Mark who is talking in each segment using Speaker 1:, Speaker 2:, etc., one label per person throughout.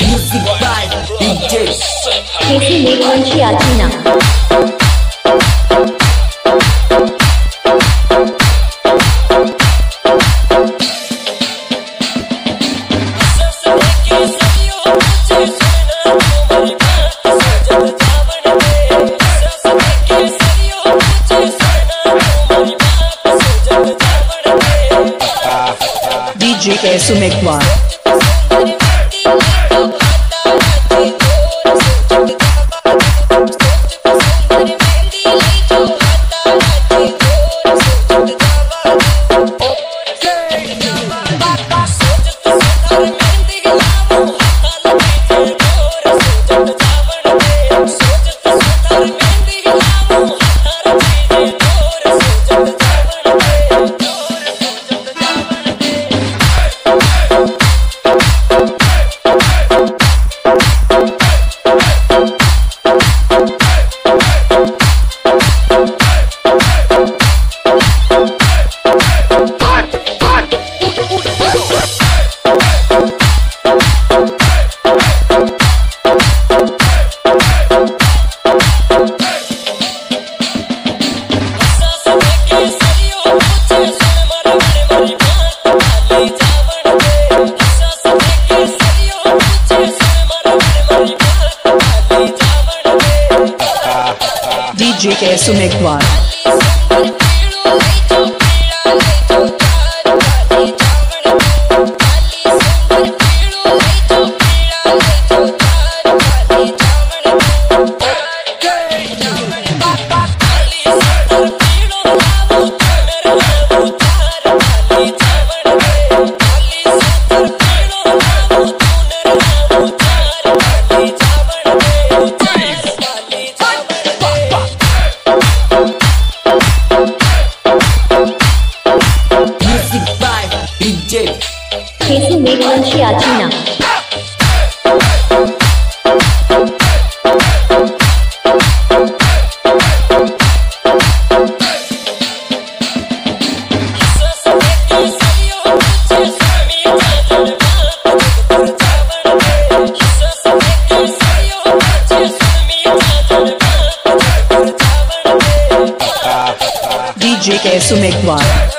Speaker 1: Music by DJ
Speaker 2: KC Lekmanchi Athena.
Speaker 3: DJ Kesu Megwan. DJ
Speaker 1: DJ
Speaker 2: KC Lekmanchi Athena.
Speaker 3: DJ Kesu Megwan.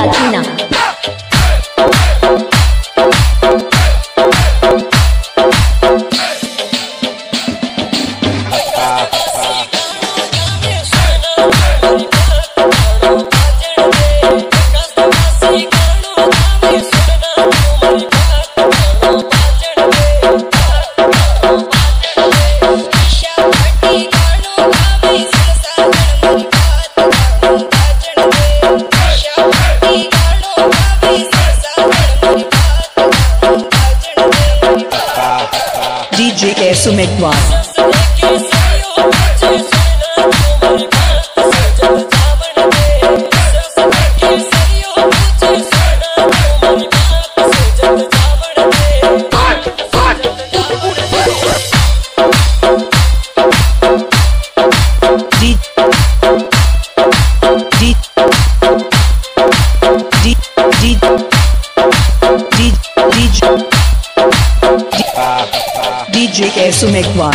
Speaker 3: 他听呢 कैसु Meghwar DJ Meghwar